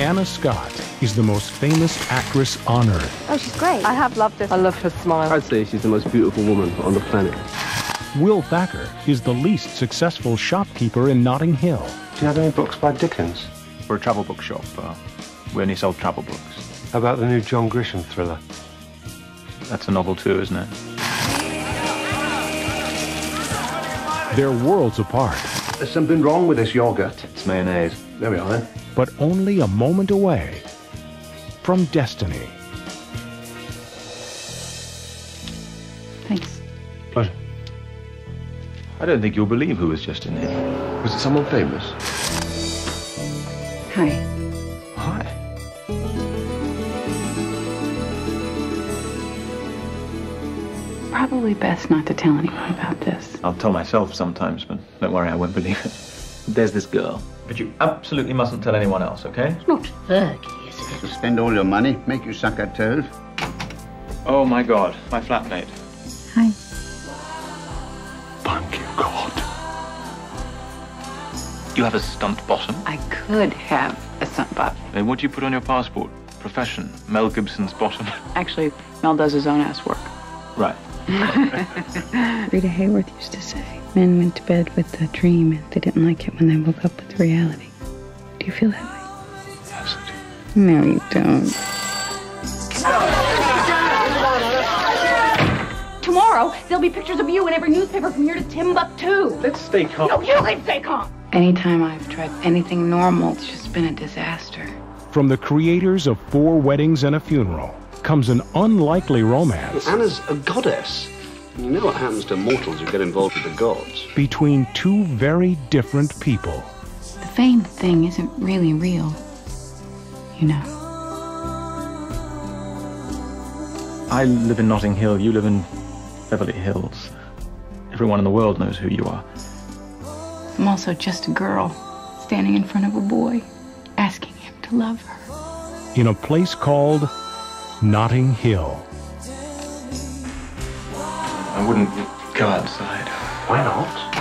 Anna Scott is the most famous actress on earth. Oh, she's great. I have loved it. I love her smile. I'd say she's the most beautiful woman on the planet. Will Thacker is the least successful shopkeeper in Notting Hill. Do you have any books by Dickens? We're a travel book shop. Uh, we only sell travel books. How about the new John Grisham thriller? That's a novel too, isn't it? They're worlds apart, There's something wrong with this yogurt. It's mayonnaise. There we are then. but only a moment away from destiny. Thanks. Pleasure. I don't think you'll believe who was just in here. Was it someone famous? Hi. Hi. Probably best not to tell anyone about this. I'll tell myself sometimes, but don't worry, I won't believe it. There's this girl. But you absolutely mustn't tell anyone else, okay? It's Not Fergie, is it? To spend all your money, make you suck at toes. Oh my god, my flatmate. Hi. Thank you, God. You have a stunt bottom? I could have a stunt bottom. Then what do you put on your passport? Profession. Mel Gibson's bottom. Actually, Mel does his own ass work. right. Rita Hayworth used to say, men went to bed with a dream and they didn't like it when they woke up with reality. Do you feel that way? Yes, I do. No, you don't. Tomorrow, there'll be pictures of you in every newspaper from here to Timbuktu. Let's stay calm. No, you can stay calm. Anytime I've tried anything normal, it's just been a disaster. From the creators of Four Weddings and a Funeral comes an unlikely romance Anna's a goddess. You know what happens to mortals who get involved with the gods. between two very different people. The fame thing isn't really real. You know. I live in Notting Hill, you live in Beverly Hills. Everyone in the world knows who you are. I'm also just a girl standing in front of a boy, asking him to love her. in a place called Notting Hill. I wouldn't go outside. Why not?